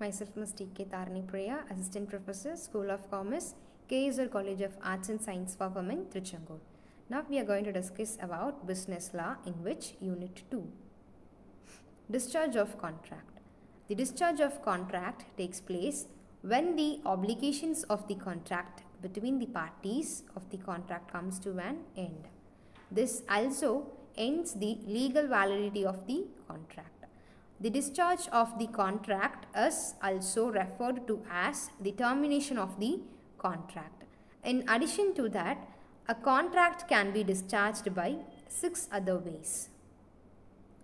Myself, Ms. T.K. Tharani Priya, Assistant Professor, School of Commerce, KSR College of Arts and Science for Women, Tiruchengode. Now we are going to discuss about business law in which Unit 2. Discharge of contract. The discharge of contract takes place when the obligations of the contract between the parties of the contract comes to an end. This also ends the legal validity of the contract. The discharge of the contract is also referred to as the termination of the contract. In addition to that, a contract can be discharged by six other ways.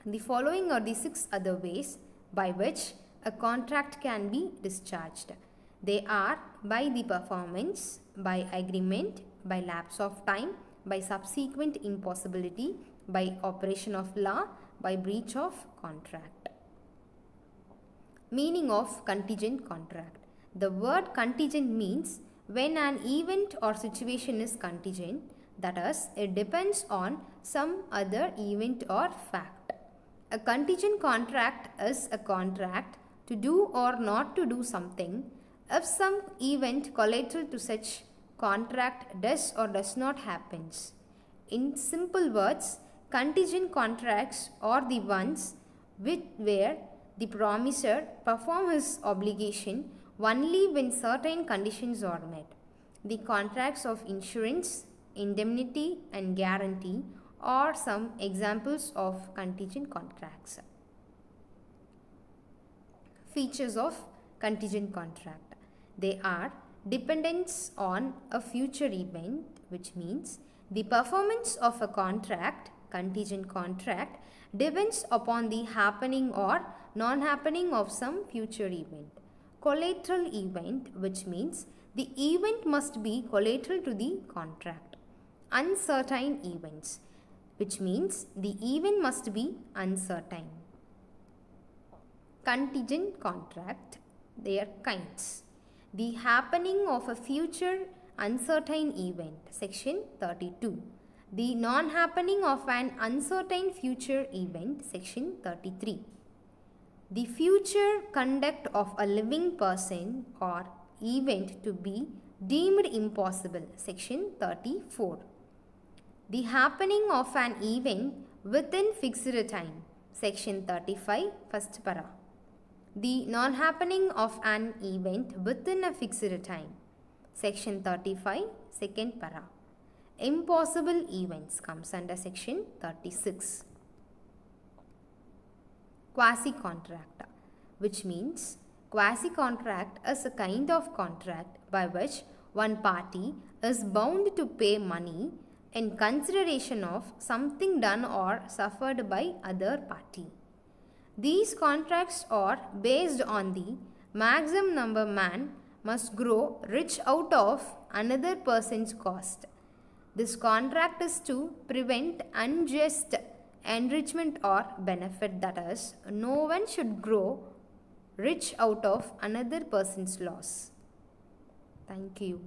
The following are the six other ways by which a contract can be discharged. They are by the performance, by agreement, by lapse of time, by subsequent impossibility, by operation of law, by breach of contract. Meaning of contingent contract. The word contingent means when an event or situation is contingent, that is, it depends on some other event or fact. A contingent contract is a contract to do or not to do something if some event collateral to such contract does or does not happens. In simple words, contingent contracts are the ones with where the promisor perform his obligation only when certain conditions are met. The contracts of insurance, indemnity and guarantee are some examples of contingent contracts. Features of contingent contract. They are dependence on a future event which means the performance of a contract, contingent contract depends upon the happening or non-happening of some future event. Collateral event which means the event must be collateral to the contract. Uncertain events which means the event must be uncertain. Contingent contract, their kinds. The happening of a future uncertain event, section 32. The non-happening of an uncertain future event, section 33. The future conduct of a living person or event to be deemed impossible, section 34. The happening of an event within fixed time, section 35, first para. The non-happening of an event within a fixed time, section 35, second para. Impossible events comes under section 36. Quasi-contract, which means quasi-contract is a kind of contract by which one party is bound to pay money in consideration of something done or suffered by other party. These contracts are based on the maximum number man must grow rich out of another person's cost. This contract is to prevent unjust enrichment or benefit that is, no one should grow rich out of another person's loss. Thank you.